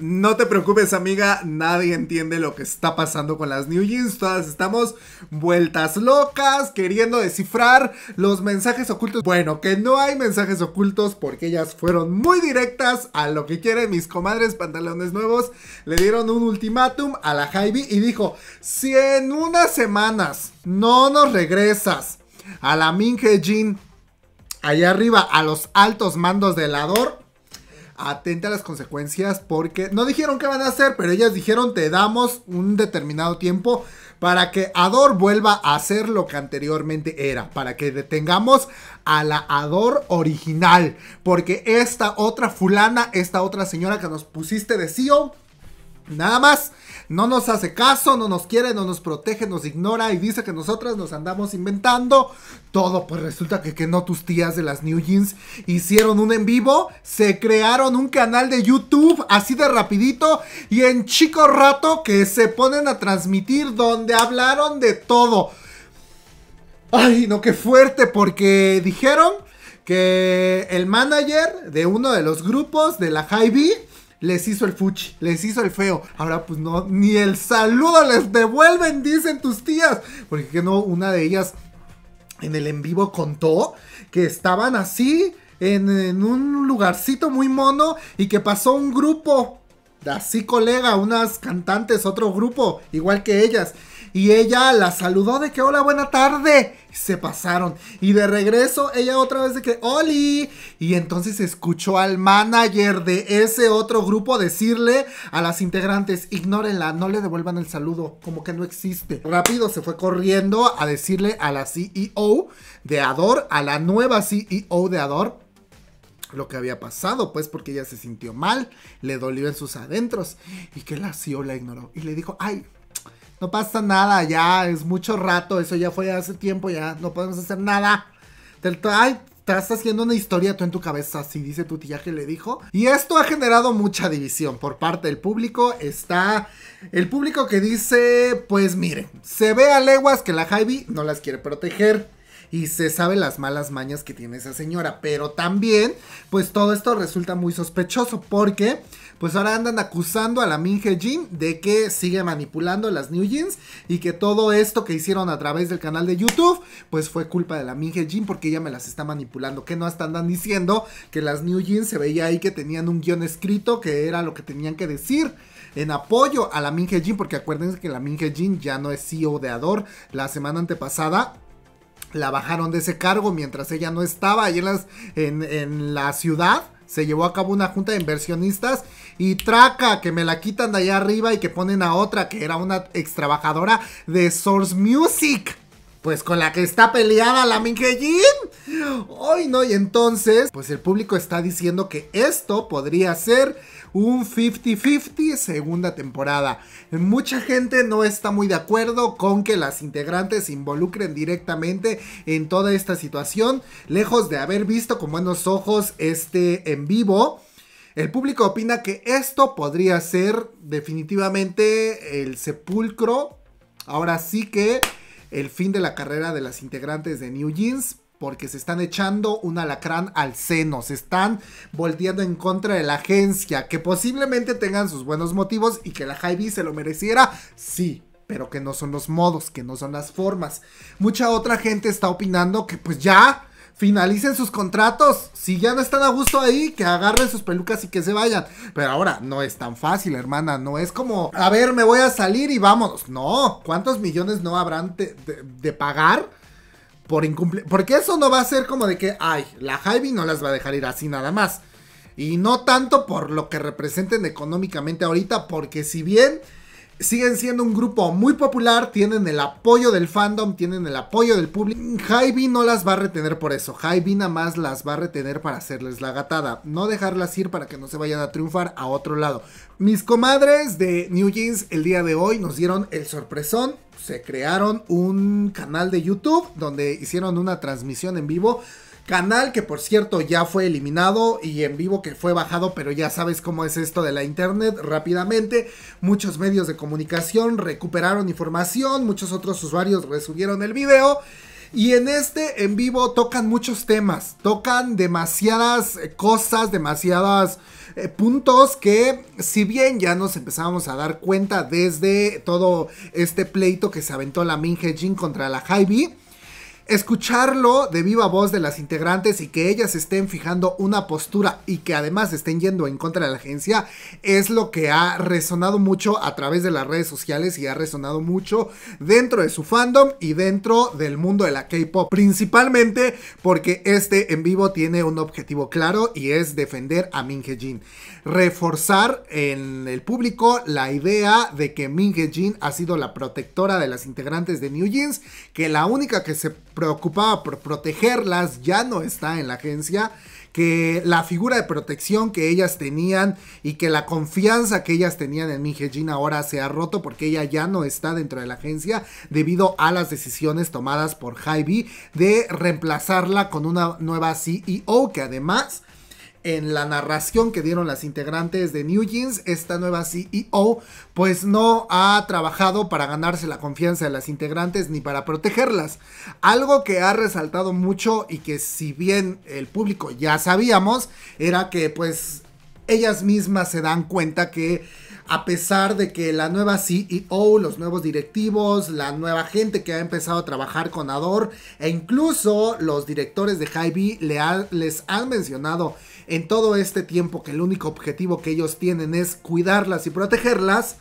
No te preocupes, amiga, nadie entiende lo que está pasando con las New Jeans. Todas estamos vueltas locas, queriendo descifrar los mensajes ocultos. Bueno, que no hay mensajes ocultos porque ellas fueron muy directas a lo que quieren mis comadres pantalones nuevos. Le dieron un ultimátum a la Jaime y dijo: Si en unas semanas no nos regresas a la Minge Jean allá arriba a los altos mandos del Ador atente a las consecuencias porque no dijeron qué van a hacer, pero ellas dijeron te damos un determinado tiempo para que Ador vuelva a ser lo que anteriormente era, para que detengamos a la Ador original, porque esta otra fulana, esta otra señora que nos pusiste de CEO, nada más no nos hace caso, no nos quiere, no nos protege, nos ignora y dice que nosotras nos andamos inventando todo. Pues resulta que, que no tus tías de las New Jeans hicieron un en vivo, se crearon un canal de YouTube así de rapidito y en chico rato que se ponen a transmitir donde hablaron de todo. Ay, no, qué fuerte, porque dijeron que el manager de uno de los grupos de la High les hizo el fuchi, les hizo el feo. Ahora pues no, ni el saludo les devuelven, dicen tus tías. Porque que no, una de ellas en el en vivo contó que estaban así en, en un lugarcito muy mono y que pasó un grupo. Así colega, unas cantantes, otro grupo, igual que ellas. Y ella la saludó de que hola, buena tarde. Se pasaron. Y de regreso, ella otra vez de que Oli. Y entonces escuchó al manager de ese otro grupo decirle a las integrantes, ignórenla, no le devuelvan el saludo, como que no existe. Rápido se fue corriendo a decirle a la CEO de Ador, a la nueva CEO de Ador, lo que había pasado, pues porque ella se sintió mal, le dolió en sus adentros y que la CEO la ignoró y le dijo, ay, no pasa nada, ya es mucho rato, eso ya fue hace tiempo, ya no podemos hacer nada. Ay, estás haciendo una historia tú en tu cabeza, así dice tu tía que le dijo. Y esto ha generado mucha división por parte del público. Está el público que dice, pues miren, se ve a leguas que la Javi no las quiere proteger y se sabe las malas mañas que tiene esa señora. Pero también, pues todo esto resulta muy sospechoso porque, pues ahora andan acusando a la Minje Jin de que sigue manipulando las New Jeans y que todo esto que hicieron a través del canal de YouTube, pues fue culpa de la Minje Jin porque ella me las está manipulando. Que no están diciendo que las New Jeans se veía ahí que tenían un guion escrito que era lo que tenían que decir en apoyo a la Minje Jin, porque acuérdense que la Minje Jin ya no es CEO de Ador. La semana antepasada la bajaron de ese cargo mientras ella no estaba ahí en, en, la ciudad. Se llevó a cabo una junta de inversionistas y traca que me la quitan de allá arriba y que ponen a otra que era una ex trabajadora de Source Music. Pues con la que está peleada la Minkejin. Ay, no, y entonces, pues el público está diciendo que esto podría ser un 50-50 segunda temporada. Mucha gente no está muy de acuerdo con que las integrantes se involucren directamente en toda esta situación, lejos de haber visto con buenos ojos este en vivo. El público opina que esto podría ser definitivamente el sepulcro. Ahora sí que el fin de la carrera de las integrantes de New Jeans porque se están echando un alacrán al seno, se están volteando en contra de la agencia, que posiblemente tengan sus buenos motivos y que la Hy-Vee se lo mereciera, sí, pero que no son los modos, que no son las formas. Mucha otra gente está opinando que pues ya finalicen sus contratos. Si ya no están a gusto ahí, que agarren sus pelucas y que se vayan. Pero ahora no es tan fácil, hermana. No es como, a ver, me voy a salir y vámonos. No, ¿cuántos millones no habrán de pagar? por incumplir. Porque eso no va a ser como de que, ay, la Javi no las va a dejar ir así nada más. Y no tanto por lo que representen económicamente ahorita, porque si bien siguen siendo un grupo muy popular, tienen el apoyo del fandom, tienen el apoyo del público. Javi no las va a retener por eso. Javi nada más las va a retener para hacerles la gatada. No dejarlas ir para que no se vayan a triunfar a otro lado. Mis comadres de New Jeans el día de hoy nos dieron el sorpresón. Se crearon un canal de YouTube donde hicieron una transmisión en vivo Canal que por cierto ya fue eliminado y en vivo que fue bajado, pero ya sabes cómo es esto de la internet rápidamente. Muchos medios de comunicación recuperaron información, muchos otros usuarios resubieron el video. Y en este en vivo tocan muchos temas, tocan demasiadas eh, cosas, demasiadas eh, puntos que si bien ya nos empezábamos a dar cuenta desde todo este pleito que se aventó la Min Jin contra la Hybe, escucharlo de viva voz de las integrantes y que ellas estén fijando una postura y que además estén yendo en contra de la agencia es lo que ha resonado mucho a través de las redes sociales y ha resonado mucho dentro de su fandom y dentro del mundo de la K-pop, principalmente porque este en vivo tiene un objetivo claro y es defender a Min Jin, reforzar en el público la idea de que Min Jin ha sido la protectora de las integrantes de New Jeans, que la única que se preocupaba por protegerlas ya no está en la agencia, que la figura de protección que ellas tenían y que la confianza que ellas tenían en Min Jin ahora se ha roto porque ella ya no está dentro de la agencia debido a las decisiones tomadas por Hybe de reemplazarla con una nueva CEO que además en la narración que dieron las integrantes de New Jeans, esta nueva CEO pues no ha trabajado para ganarse la confianza de las integrantes ni para protegerlas. Algo que ha resaltado mucho y que si bien el público ya sabíamos, era que pues ellas mismas se dan cuenta que a pesar de que la nueva CEO, los nuevos directivos, la nueva gente que ha empezado a trabajar con Ador e incluso los directores de Hy-B les han mencionado en todo este tiempo que el único objetivo que ellos tienen es cuidarlas y protegerlas,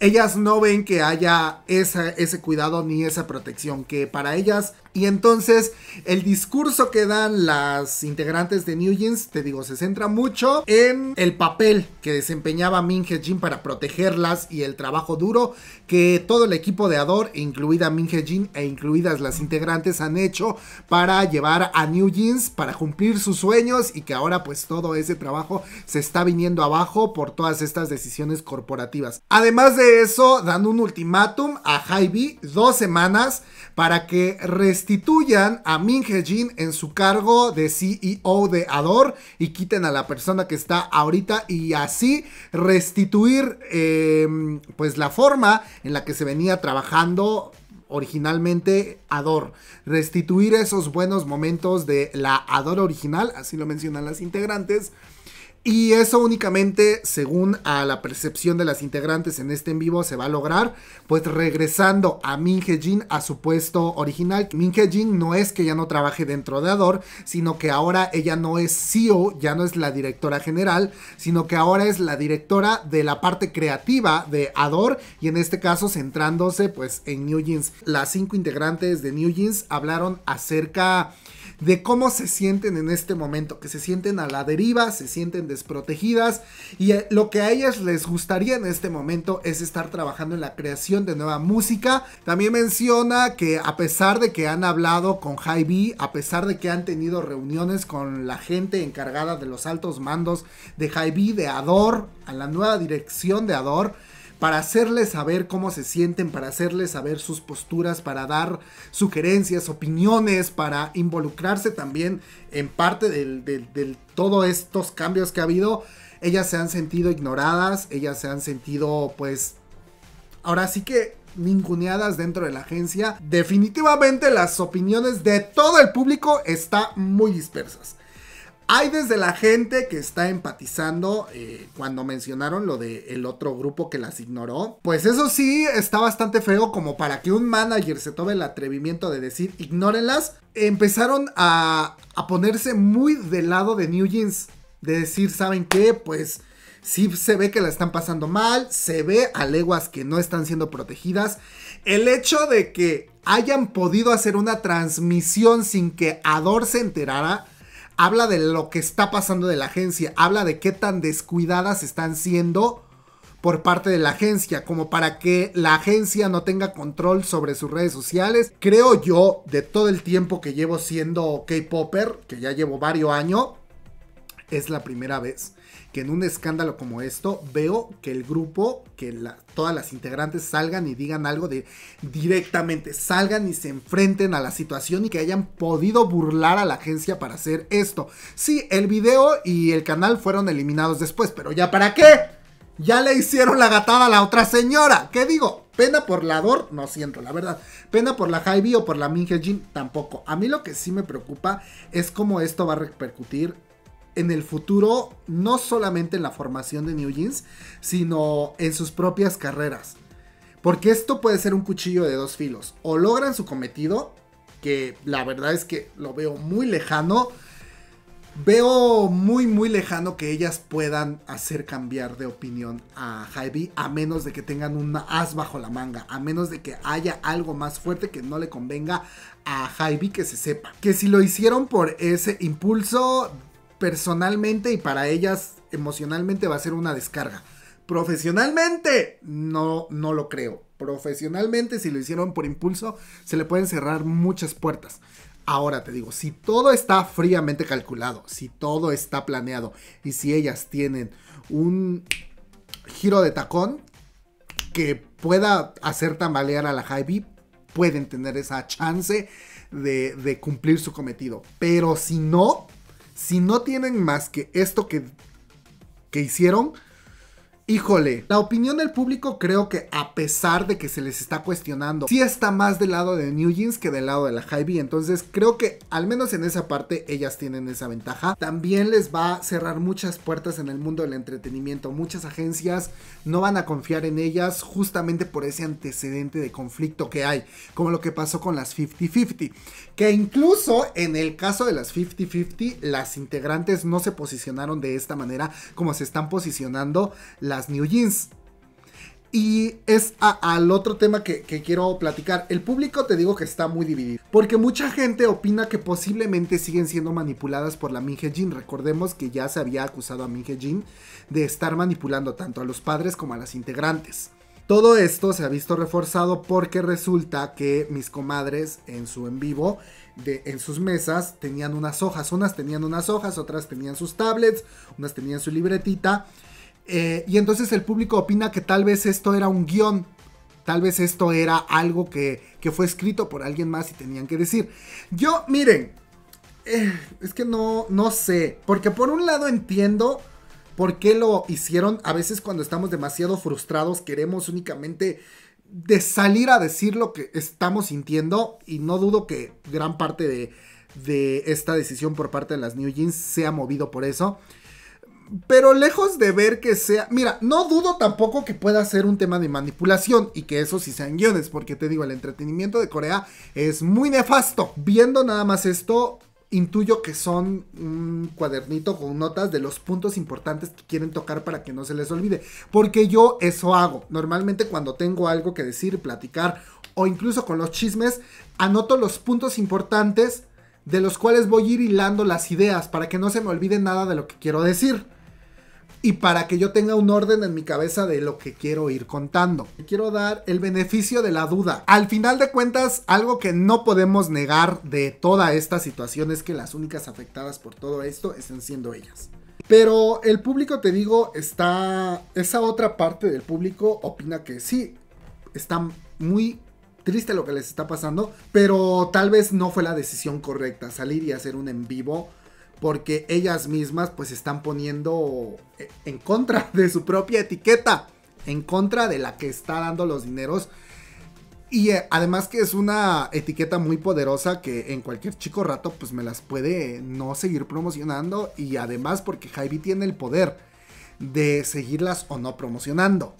ellas no ven que haya ese cuidado ni esa protección, que para ellas y entonces el discurso que dan las integrantes de New Jeans, te digo, se centra mucho en el papel que desempeñaba Min Jin para protegerlas y el trabajo duro que todo el equipo de Ador, incluida Min Jin e incluidas las integrantes, han hecho para llevar a New Jeans para cumplir sus sueños y que ahora pues todo ese trabajo se está viniendo abajo por todas estas decisiones corporativas. Además de eso, dan un ultimátum a Hybe dos semanas para que restituyan a Min Jin en su cargo de CEO de Ador y quiten a la persona que está ahorita y así restituir em, pues la forma en la que se venía trabajando originalmente Ador. Restituir esos buenos momentos de la Ador original, así lo mencionan las integrantes. Y eso únicamente, según a la percepción de las integrantes en este en vivo, se va a lograr, pues regresando a Min Jin a su puesto original. Min Jin no es que ya no trabaje dentro de Ador, sino que ahora ella no es CEO, ya no es la directora general, sino que ahora es la directora de la parte creativa de Ador y en este caso centrándose pues en New Jeans. Las cinco integrantes de New Jeans hablaron acerca de cómo se sienten en este momento, que se sienten a la deriva, se sienten desprotegidas y eh, lo que a ellas les gustaría en este momento es estar trabajando en la creación de nueva música. También menciona que a pesar de que han hablado con Hy-B, a pesar de que han tenido reuniones con la gente encargada de los altos mandos de Hy-B, de Ador, a la nueva dirección de Ador, para hacerles saber cómo se sienten, para hacerles saber sus posturas, para dar sugerencias, opiniones, para involucrarse también en parte de todos estos cambios que ha habido. Ellas se han sentido ignoradas, ellas se han sentido pues ahora sí que ninguneadas dentro de la agencia. Definitivamente las opiniones de todo el público están muy dispersas. Hay desde la gente que está empatizando eh, cuando mencionaron lo del el otro grupo que las ignoró. Pues eso sí está bastante feo como para que un manager se tome el atrevimiento de decir ignórenlas. Empezaron a, a ponerse muy del lado de New Jeans. De decir, ¿saben qué? Pues sí se ve que la están pasando mal. Se ve a leguas que no están siendo protegidas. El hecho de que hayan podido hacer una transmisión sin que Ador se enterara habla de lo que está pasando de la agencia, habla de qué tan descuidadas están siendo por parte de la agencia, como para que la agencia no tenga control sobre sus redes sociales. Creo yo, de todo el tiempo que llevo siendo K-Popper, que ya llevo varios años, es la primera vez que en un escándalo como esto veo que el grupo, que todas las integrantes salgan y digan algo de directamente, salgan y se enfrenten a la situación y que hayan podido burlar a la agencia para hacer esto. Sí, el video y el canal fueron eliminados después, pero ya para qué? Ya le hicieron la gatada a la otra señora. ¿Qué digo? Pena por la Dor, no siento, la verdad. Pena por la Hybe o por la Min Jin, tampoco. A mí lo que sí me preocupa es cómo esto va a repercutir en el futuro, no solamente en la formación de New Jeans, sino en sus propias carreras. Porque esto puede ser un cuchillo de dos filos. O logran su cometido, que la verdad es que lo veo muy lejano. Veo muy muy lejano que ellas puedan hacer cambiar de opinión a Hybe a menos de que tengan un as bajo la manga, a menos de que haya algo más fuerte que no le convenga a Hybe que se sepa. Que si lo hicieron por ese impulso, personalmente y para ellas emocionalmente va a ser una descarga. Profesionalmente, no, no lo creo. Profesionalmente, si lo hicieron por impulso, se le pueden cerrar muchas puertas. Ahora te digo, si todo está fríamente calculado, si todo está planeado y si ellas tienen un giro de tacón que pueda hacer tambalear a la Hybe, pueden tener esa chance de cumplir su cometido. Pero si no, si no tienen más que esto que, que hicieron, Híjole, la opinión del público creo que a pesar de que se les está cuestionando, sí está más del lado de New Jeans que del lado de la Hybe. Entonces creo que al menos en esa parte ellas tienen esa ventaja. También les va a cerrar muchas puertas en el mundo del entretenimiento. Muchas agencias no van a confiar en ellas justamente por ese antecedente de conflicto que hay. Como lo que pasó con las 50-50. Que incluso en el caso de las 50-50, las integrantes no se posicionaron de esta manera como se están posicionando las New Jeans. Y es al otro tema que, quiero platicar. El público te digo que está muy dividido. Porque mucha gente opina que posiblemente siguen siendo manipuladas por la Minje Jin. Recordemos que ya se había acusado a Minje Jin de estar manipulando tanto a los padres como a las integrantes. Todo esto se ha visto reforzado porque resulta que mis comadres en su en vivo, en sus mesas, tenían unas hojas. Unas tenían unas hojas, otras tenían sus tablets, unas tenían su libretita eh, y entonces el público opina que tal vez esto era un guion, tal vez esto era algo que, fue escrito por alguien más y tenían que decir. Yo, miren, eh, es que no, no sé, porque por un lado entiendo por qué lo hicieron. A veces cuando estamos demasiado frustrados queremos únicamente de salir a decir lo que estamos sintiendo y no dudo que gran parte de, de esta decisión por parte de las New Jeans sea movido por eso. Pero lejos de ver que sea. Mira, no dudo tampoco que pueda ser un tema de manipulación y que eso sí sean guiones, porque te digo, el entretenimiento de Corea es muy nefasto. Viendo nada más esto, intuyo que son un cuadernito con notas de los puntos importantes que quieren tocar para que no se les olvide. Porque yo eso hago. Normalmente cuando tengo algo que decir, platicar o incluso con los chismes, anoto los puntos importantes de los cuales voy a ir hilando las ideas para que no se me olvide nada de lo que quiero decir y para que yo tenga un orden en mi cabeza de lo que quiero ir contando. Quiero dar el beneficio de la duda. Al final de cuentas, algo que no podemos negar de toda esta situación es que las únicas afectadas por todo esto están siendo ellas. Pero el público, te digo, está... Esa otra parte del público opina que sí, está muy triste lo que les está pasando, pero tal vez no fue la decisión correcta salir y hacer un en vivo porque ellas mismas pues están poniendo eh, en contra de su propia etiqueta, en contra de la que está dando los dineros. Y eh, además que es una etiqueta muy poderosa que en cualquier chico rato pues me las puede no seguir promocionando y además porque Javi tiene el poder de seguirlas o no promocionando.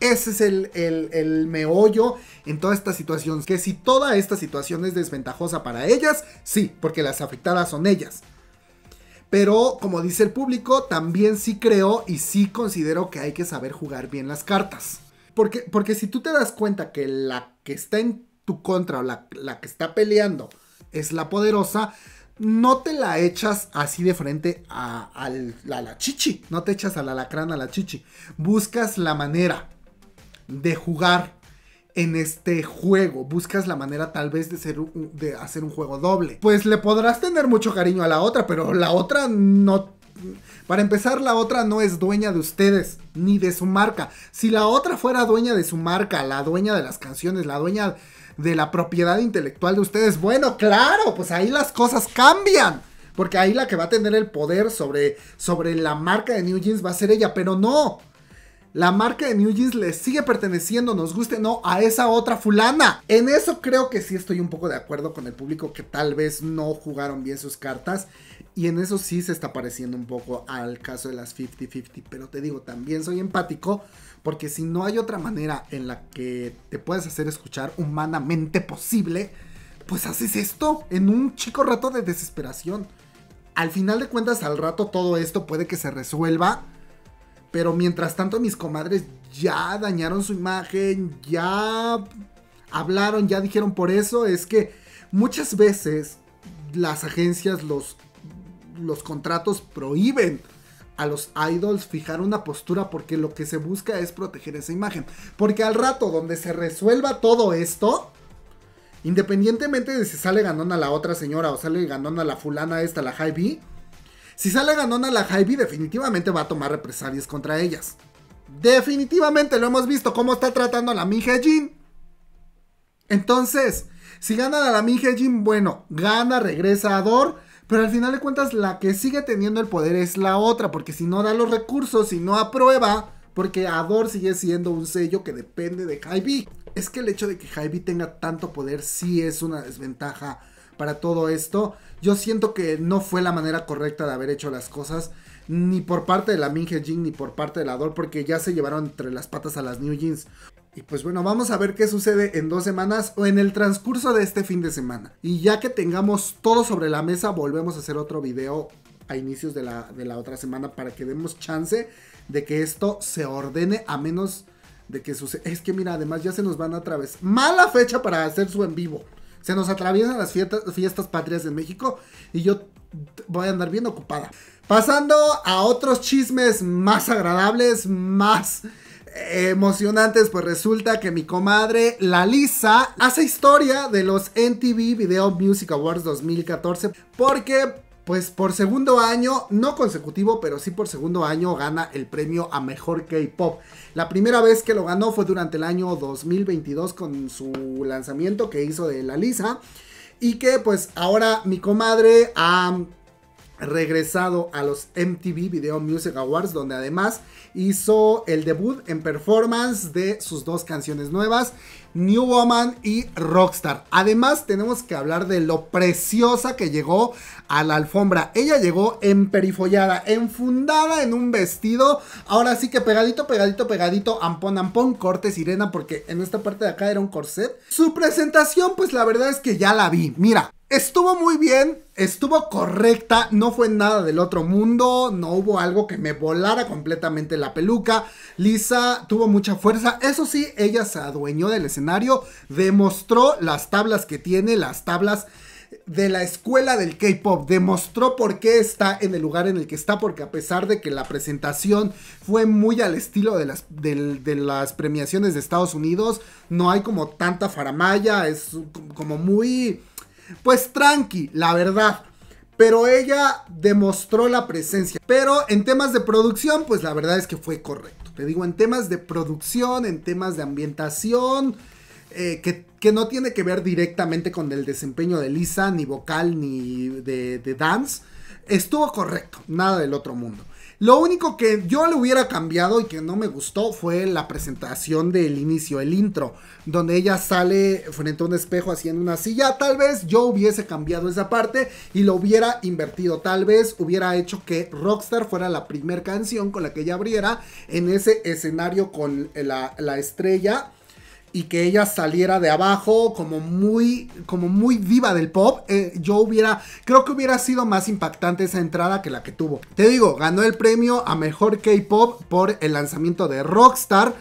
Ese es el, el, meollo en toda esta situación. Que si toda esta situación es desventajosa para ellas, sí, porque las afectadas son ellas. Pero como dice el público, también sí creo y sí considero que hay que saber jugar bien las cartas. Porque, porque si tú te das cuenta que la que está en tu contra o la, que está peleando es la poderosa, no te la echas así de frente a, a, la chichi. No te echas a la lacrana a la chichi. Buscas la manera de jugar en este juego. Buscas la manera tal vez de, hacer un juego doble. Pues le podrás tener mucho cariño a la otra, pero la otra no... Para empezar, la otra no es dueña de ustedes, ni de su marca. Si la otra fuera dueña de su marca, la dueña de las canciones, la dueña de la propiedad intelectual de ustedes, bueno, claro, pues ahí las cosas cambian. Porque ahí la que va a tener el poder sobre, sobre la marca de New Jeans va a ser ella, pero no. La marca de New Jeans le sigue perteneciendo, nos guste no, a esa otra fulana. En eso creo que sí estoy un poco de acuerdo con el público que tal vez no jugaron bien sus cartas. Y en eso sí se está pareciendo un poco al caso de las 50-50. Pero te digo, también soy empático. Porque si no hay otra manera en la que te puedes hacer escuchar humanamente posible, pues haces esto en un chico rato de desesperación. Al final de cuentas, al rato todo esto puede que se resuelva pero mientras tanto mis comadres ya dañaron su imagen, ya hablaron, ya dijeron por eso. Es que muchas veces las agencias, los, los contratos prohíben a los idols fijar una postura porque lo que se busca es proteger esa imagen. Porque al rato donde se resuelva todo esto, independientemente de si sale ganón a la otra señora o sale ganón a la fulana esta, la High si sale ganona la Hybe, definitivamente va a tomar represalias contra ellas. Definitivamente lo hemos visto cómo está tratando a la Minje Jin. Entonces, si gana a la Minje Jin, bueno, gana, regresa a Dor. Pero al final de cuentas, la que sigue teniendo el poder es la otra. Porque si no da los recursos, si no aprueba, porque Ador sigue siendo un sello que depende de Hybe. Es que el hecho de que Hybe tenga tanto poder sí es una desventaja para todo esto. Yo siento que no fue la manera correcta de haber hecho las cosas. Ni por parte de la Minje Jin ni por parte de la Dor. Porque ya se llevaron entre las patas a las New Jeans. Y pues bueno, vamos a ver qué sucede en dos semanas o en el transcurso de este fin de semana. Y ya que tengamos todo sobre la mesa, volvemos a hacer otro video a inicios de la, de la otra semana para que demos chance de que esto se ordene a menos de que suceda. Es que mira, además ya se nos van otra vez. Mala fecha para hacer su en vivo. Se nos atraviesan las fiestas, patrias de México y yo voy a andar bien ocupada. Pasando a otros chismes más agradables, más emocionantes, pues resulta que mi comadre, la Lisa, hace historia de los NTV Video Music Awards 2014 porque pues por segundo año, no consecutivo, pero sí por segundo año gana el premio a mejor K-pop. La primera vez que lo ganó fue durante el año 2022 con su lanzamiento que hizo de la Lisa. Y que pues ahora mi comadre ha regresado a los MTV Video Music Awards, donde además hizo el debut en performance de sus dos canciones nuevas, New Woman y Rockstar. Además, tenemos que hablar de lo preciosa que llegó a la alfombra. Ella llegó emperifollada, enfundada en un vestido. Ahora sí que pegadito, pegadito, pegadito, ampón, ampón, corte sirena, porque en esta parte de acá era un corset. Su presentación, pues la verdad es que ya la vi. Mira, Estuvo muy bien, estuvo correcta, no fue nada del otro mundo, no hubo algo que me volara completamente la peluca. Lisa tuvo mucha fuerza, eso sí, ella se adueñó del escenario, demostró las tablas que tiene, las tablas de la escuela del K-Pop, demostró por qué está en el lugar en el que está, porque a pesar de que la presentación fue muy al estilo de las, de las premiaciones de Estados Unidos, no hay como tanta faramaya, es como muy pues tranqui, la verdad. Pero ella demostró la presencia. Pero en temas de producción, pues la verdad es que fue correcto. Te digo, en temas de producción, en temas de ambientación, eh, que, no tiene que ver directamente con el desempeño de Lisa, ni vocal, ni de, de dance, estuvo correcto. Nada del otro mundo. Lo único que yo le hubiera cambiado y que no me gustó fue la presentación del inicio, el intro, donde ella sale frente a un espejo haciendo una silla. Tal vez yo hubiese cambiado esa parte y lo hubiera invertido. Tal vez hubiera hecho que Rockstar fuera la primera canción con la que ella abriera en ese escenario con la, la estrella y que ella saliera de abajo como muy, como muy viva del pop, eh, yo hubiera, creo que hubiera sido más impactante esa entrada que la que tuvo. Te digo, ganó el premio a mejor K-pop por el lanzamiento de Rockstar.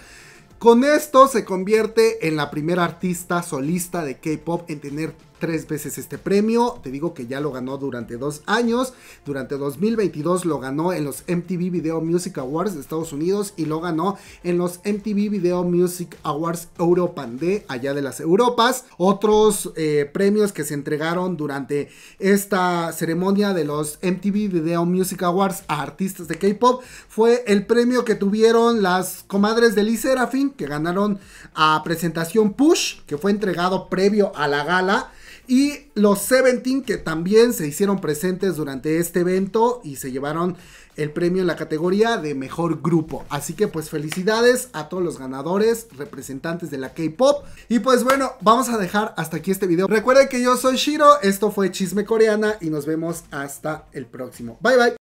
Con esto se convierte en la primera artista solista de K-pop en tener tres veces este premio. Te digo que ya lo ganó durante dos años. Durante 2022 lo ganó en los MTV Video Music Awards de Estados Unidos y lo ganó en los MTV Video Music Awards Europan de allá de las Europas. Otros eh, premios que se entregaron durante esta ceremonia de los MTV Video Music Awards a artistas de K-pop fue el premio que tuvieron las comadres de Lee Serafin que ganaron a presentación Push que fue entregado previo a la gala y los Seventeen que también se hicieron presentes durante este evento y se llevaron el premio en la categoría de mejor grupo. Así que pues felicidades a todos los ganadores, representantes de la K-Pop. Y pues bueno, vamos a dejar hasta aquí este video. Recuerden que yo soy Shiro, esto fue Chisme Coreana y nos vemos hasta el próximo. Bye bye.